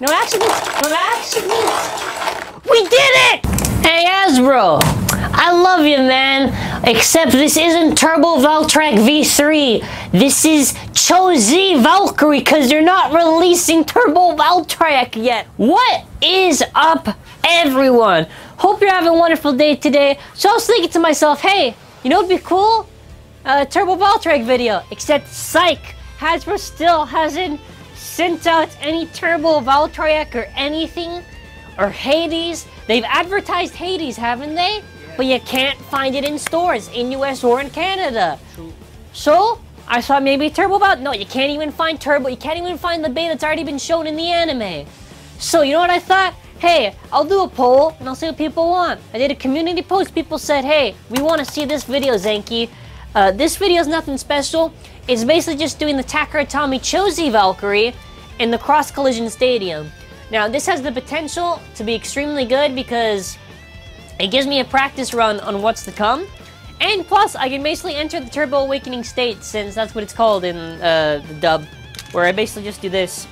No accidents! No accidents! We did it! Hey, Hasbro! I love you, man. Except this isn't Turbo Valtryek V3. This is Cho-Z Valkyrie, because they're not releasing Turbo Valtryek yet. What is up, everyone? Hope you're having a wonderful day today. So I was thinking to myself, hey, you know what'd be cool? A Turbo Valtryek video. Except, psych, Hasbro still hasn't sent out any Turbo Valtryek or anything. Or Hades. They've advertised Hades, haven't they? But you can't find it in stores in US or in Canada. True. So, I thought maybe Turbo Val. No, you can't even find Turbo. You can't even find the bay that's already been shown in the anime. So, you know what I thought? Hey, I'll do a poll and I'll see what people want. I did a community post. People said, hey, we want to see this video, Zankye. Uh, this video is nothing special. It's basically just doing the Takara Cho-Z Valkyrie in the Cross Collision Stadium. Now, this has the potential to be extremely good because it gives me a practice run on what's to come. And plus, I can basically enter the Turbo Awakening state since that's what it's called in uh, the dub. Where I basically just do this.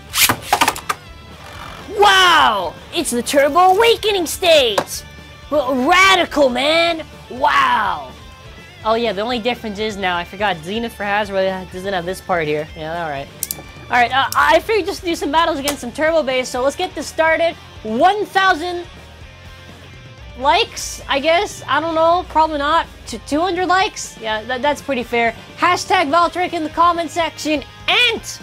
Wow! It's the Turbo Awakening state! Well, radical, man! Wow! Oh yeah, the only difference is now, I forgot, Zenith for Hasbro doesn't have this part here. Yeah, alright. Alright, uh, I figured just do some battles against some Turbo Base, so let's get this started. 1,000 likes, I guess. I don't know, probably not. To 200 likes? Yeah, that, that's pretty fair. Hashtag Valtryek in the comment section, and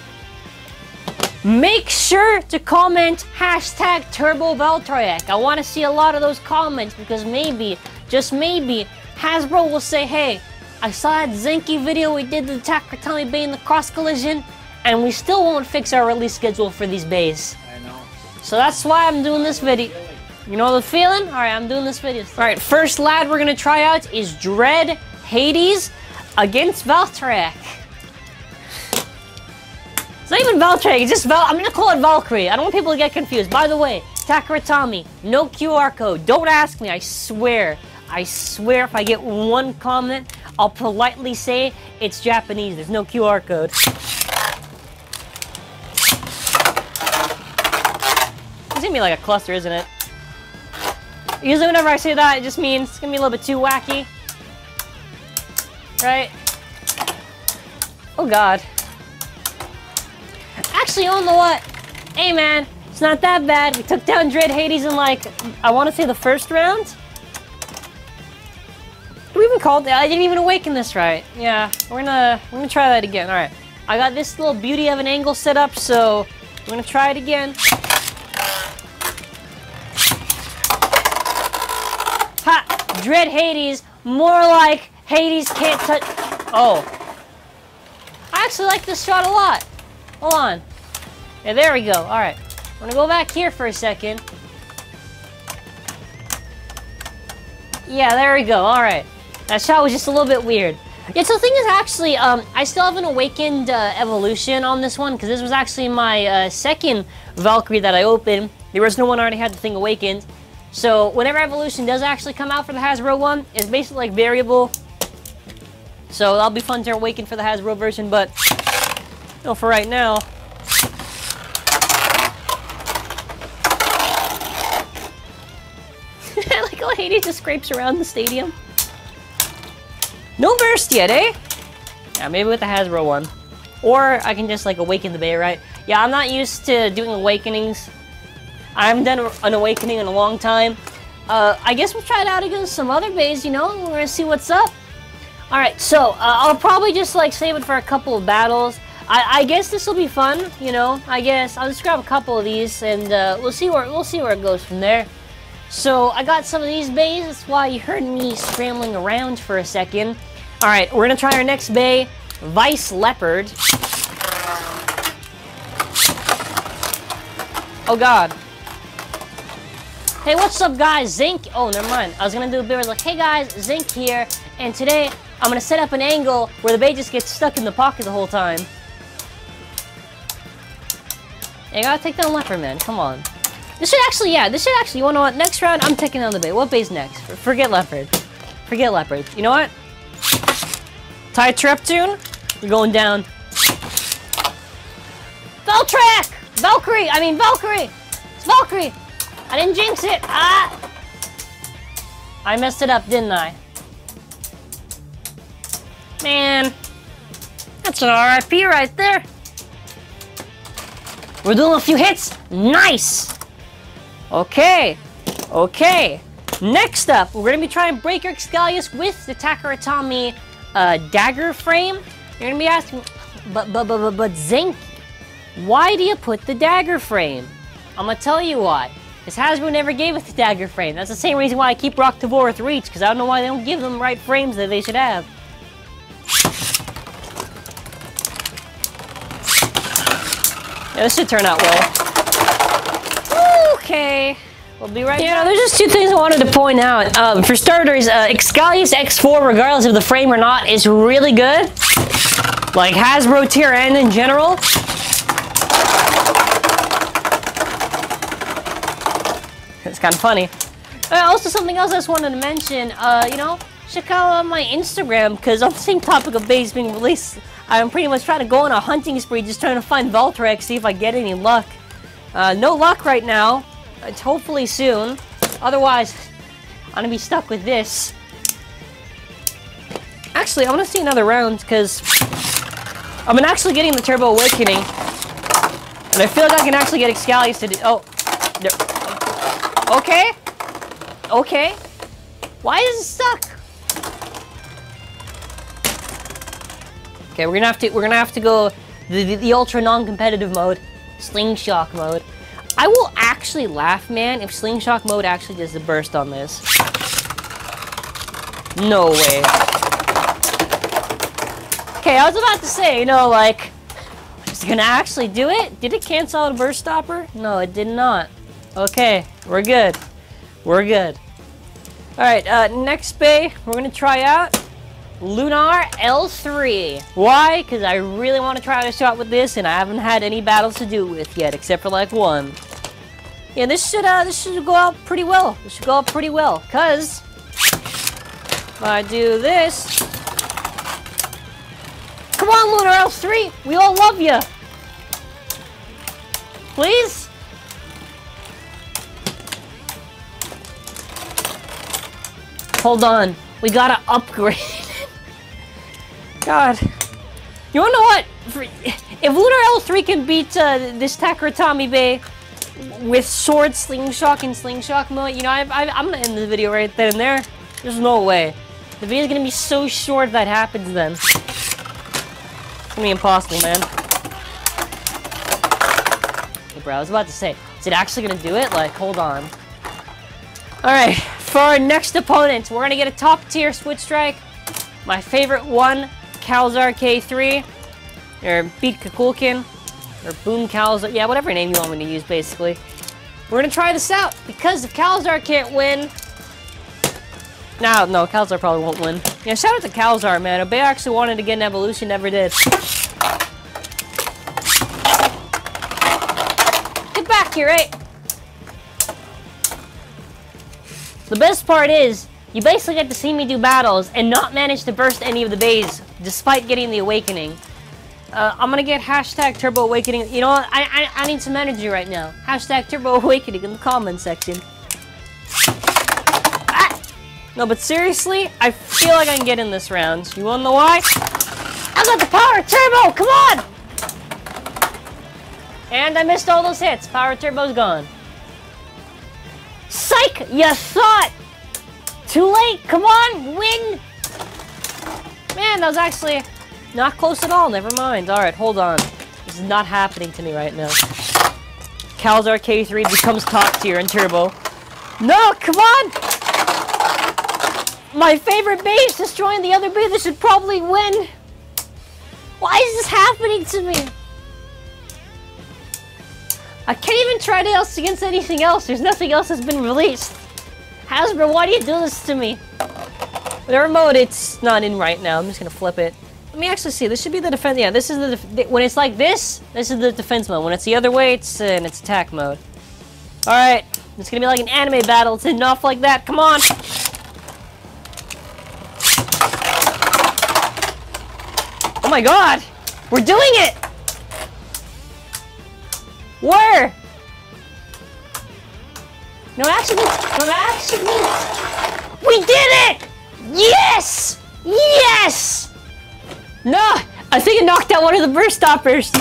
make sure to comment hashtag Turbo Valtryek. I want to see a lot of those comments because maybe, just maybe, Hasbro will say, hey, I saw that Zankye video we did the Takara Bay in the cross collision, and we still won't fix our release schedule for these bays. I know. So that's why I'm doing this video. You know the feeling? Alright, I'm doing this video. Alright, first lad we're gonna try out is Dread Hades against Valtryek. It's not even Valtryek, it's just Val- I'm gonna call it Valkyrie. I don't want people to get confused. By the way, Takara no QR code. Don't ask me, I swear. I swear if I get one comment, I'll politely say it's Japanese. There's no QR code. It's gonna be like a cluster, isn't it? Usually whenever I say that, it just means it's gonna be a little bit too wacky. Right? Oh god. Actually, on the what? Hey man, it's not that bad. We took down Dread Hades in like, I want to say the first round? Even called it? I didn't even awaken this right. Yeah, we're gonna, we're gonna try that again. Alright. I got this little beauty of an angle set up, so we're gonna try it again. Ha! Dread Hades, more like Hades can't touch. Oh. I actually like this shot a lot. Hold on. Yeah, there we go. Alright. I'm gonna go back here for a second. Yeah, there we go. Alright. That shot was just a little bit weird. Yeah, so the thing is actually, um, I still haven't awakened uh, Evolution on this one, because this was actually my uh, second Valkyrie that I opened. The original one already had the thing awakened. So whenever Evolution does actually come out for the Hasbro one, it's basically like variable. So that'll be fun to awaken for the Hasbro version, but you know, for right now. Like Hades just scrapes around the stadium. No burst yet, eh? Yeah, maybe with the Hasbro one. Or I can just like awaken the bay, right? Yeah, I'm not used to doing awakenings I haven't done an awakening in a long time. Uh, I guess we'll try it out against some other bays, you know? We're gonna see what's up. Alright, so, uh, I'll probably just, like, save it for a couple of battles. I, I guess this will be fun, you know? I guess I'll just grab a couple of these, and, uh, we'll see where, we'll see where it goes from there. So, I got some of these bays, that's why you heard me scrambling around for a second. Alright, we're gonna try our next bay, Vice Leopard. Oh god. Hey, what's up, guys? Zinc. Oh, never mind. I was gonna do a bit like, hey guys, Zinc here, and today I'm gonna set up an angle where the bait just gets stuck in the pocket the whole time. You gotta take down Leopard, man. Come on. This should actually, yeah, this should actually, you know what? Next round, I'm taking down the. What bait's next? Forget Leopard. Forget Leopard. You know what? TIE Treptune, you're going down. Valtryek! Valkyrie! I mean, Valkyrie! It's Valkyrie! I didn't jinx it! Ah! I messed it up, didn't I? Man. That's an RIP right there. We're doing a few hits. Nice! Okay. Okay. Next up, we're going to be trying Breaker break Excalius with the Takara uh, dagger frame. You're to be asking, but, but, but, but, but Zinc, why do you put the dagger frame? I'm to tell you why. Because Hasbro never gave us the dagger frame. That's the same reason why I keep Rock Tavorath Reach, because I don't know why they don't give them the right frames that they should have. Yeah, this should turn out well. Okay. We'll be right yeah, back. there's just two things I wanted to point out. Um, for starters, uh, Excalius X4, regardless of the frame or not, is really good. Like Hasbro tier N in general. It's kind of funny. Uh, also, something else I just wanted to mention, uh, you know, check out my Instagram, because on the same topic of base being released, I'm pretty much trying to go on a hunting spree, just trying to find Valtryeks, see if I get any luck. Uh, no luck right now, hopefully soon. Otherwise, I'm gonna be stuck with this. Actually, I want to see another round because been actually getting the Turbo Awakening, and I feel like I can actually get Excalius to do. Oh, okay, okay. Why is it stuck? Okay, we're gonna have to we're gonna have to go the the, the ultra non-competitive mode, slingshot mode. I will actually laugh, man, if Slingshot mode actually does the burst on this. No way. Okay, I was about to say, you know, like, is it gonna actually do it? Did it cancel out a burst stopper? No, it did not. Okay, we're good. We're good. Alright, uh, next bay, we're gonna try out Luinor L3. Why? Because I really want to try a shot with this, and I haven't had any battles to do with yet, except for like one. Yeah, this should uh, this should go out pretty well. This should go out pretty well, cause if I do this, come on, Luinor L3, we all love you. Please. Hold on, we gotta upgrade. God, you wanna know what? If Luinor L3 can beat uh, this Takara Tomy Bay with sword slingshot and slingshot mode, you know, I, I'm gonna end the video right then and there. There's no way. The video's gonna be so short that happens then. It's gonna be impossible, man. Hey, bro, I was about to say, is it actually gonna do it? Like, hold on. Alright, for our next opponent, we're gonna get a top tier Switch Strike. My favorite one, Kalzar K3. Or Beat Kukulkan. Or Boom Calzar. Yeah, whatever name you want me to use, basically. We're gonna try this out, because if Kalzar can't win... No, no, Kalzar probably won't win. Yeah, shout out to Kalzar, man. Obey actually wanted to get an evolution, never did. Get back here, right? The best part is, you basically get to see me do battles and not manage to burst any of the bays, despite getting the awakening. Uh, I'm gonna get hashtag Turbo Awakening. You know what? I, I, I need some energy right now. Hashtag Turbo Awakening in the comment section. Ah! No, but seriously, I feel like I can get in this round. You wanna know why? I got the power turbo! Come on! And I missed all those hits. Power turbo's gone. Psych! You thought! Too late! Come on! Win! Man, that was actually... Not close at all, never mind. Alright, hold on. This is not happening to me right now. Kalzar K3 becomes top tier in Turbo. No, come on! My favorite base destroying the other base that should probably win! Why is this happening to me? I can't even try to else against anything else. There's nothing else that's been released. Hasbro, why do you do this to me? Whatever mode it's not in right now, I'm just gonna flip it. Let me actually see. This should be the defense. Yeah, this is the when it's like this. This is the defense mode. When it's the other way, it's uh, in its attack mode. All right, it's gonna be like an anime battle. It's enough like that. Come on. Oh my God, we're doing it. Where? No accidents! No accidents! We did it! Yes! Yes! No! I think it knocked out one of the burst stoppers.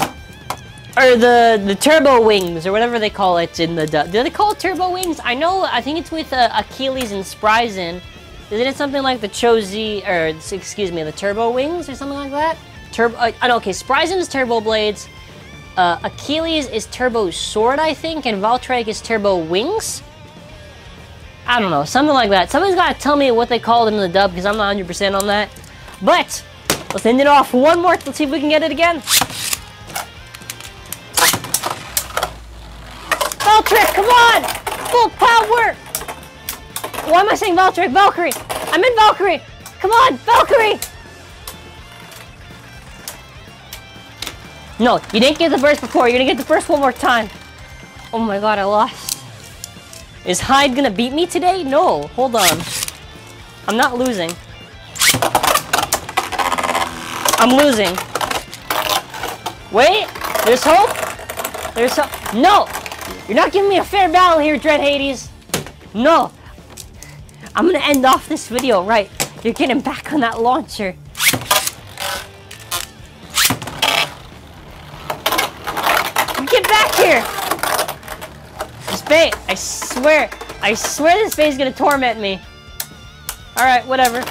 Or the the turbo wings, or whatever they call it in the... Dub. Do they call it turbo wings? I know, I think it's with uh, Achilles and Spryzen. Isn't it something like the Cho-Z, or excuse me, the turbo wings, or something like that? Turbo, uh, okay, Spryzen is turbo blades. Uh, Achilles is turbo sword, I think, and Valtryek is turbo wings. I don't know, something like that. Somebody's got to tell me what they called it in the dub, because I'm not 100% on that. But, let's end it off one more. Let's see if we can get it again. Valtryek, come on! Full power! Why am I saying Valtryek? Valkyrie! I'm in Valkyrie! Come on, Valkyrie! No, you didn't get the burst before. You're gonna get the burst one more time. Oh my god, I lost. Is Hyde gonna beat me today? No, hold on. I'm not losing. I'm losing. Wait, there's hope? There's hope. No! You're not giving me a fair battle here, Dread Hades. No. I'm gonna end off this video right. You're getting back on that launcher. Get back here! This bait, I swear, I swear this bait is gonna torment me. Alright, whatever.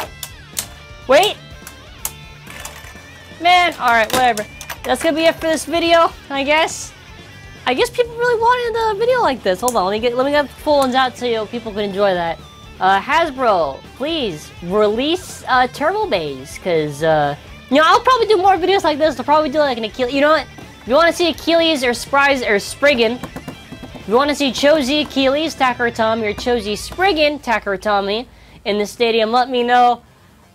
Wait! Man, alright, whatever. That's gonna be it for this video, I guess. I guess people really wanted a video like this. Hold on, let me get let me get full ones out so people can enjoy that. Uh, Hasbro, please release uh, Turbo Bays, because uh, you know I'll probably do more videos like this. I'll probably do like an Achilles. You know what? If you want to see Achilles or Spryz or Spriggan, if you want to see Cho-Z Achilles, Takara or Cho-Z Spriggan, Takara in the stadium, let me know.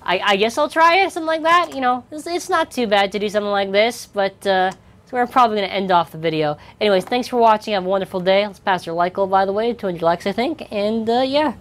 I, I, guess I'll try it, something like that. You know, it's, it's not too bad to do something like this, but uh, we're probably going to end off the video. Anyways, thanks for watching. Have a wonderful day. Let's pass your like goal, by the way. 200 likes, I think. And uh, yeah.